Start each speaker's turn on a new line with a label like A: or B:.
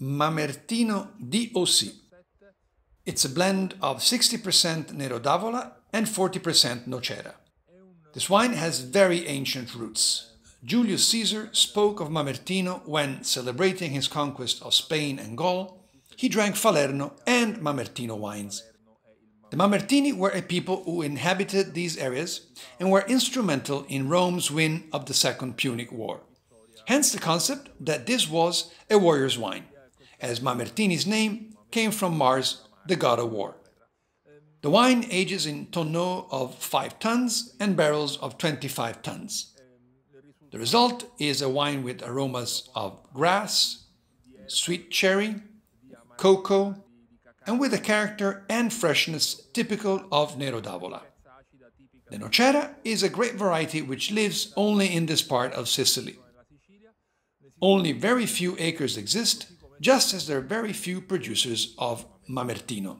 A: Mamertino DOC. It's a blend of 60% Nero d'Avola and 40% Nocera. This wine has very ancient roots. Julius Caesar spoke of Mamertino when, celebrating his conquest of Spain and Gaul, he drank Falerno and Mamertino wines. The Mamertini were a people who inhabited these areas and were instrumental in Rome's win of the Second Punic War. Hence the concept that this was a warrior's wine, as Mamertini's name came from Mars, the god of war. The wine ages in tonneaux of 5 tons and barrels of 25 tons. The result is a wine with aromas of grass, sweet cherry, cocoa, and with a character and freshness typical of Nero d'Avola. The Nocera is a great variety which lives only in this part of Sicily. Only very few acres exist, just as there are very few producers of Mamertino.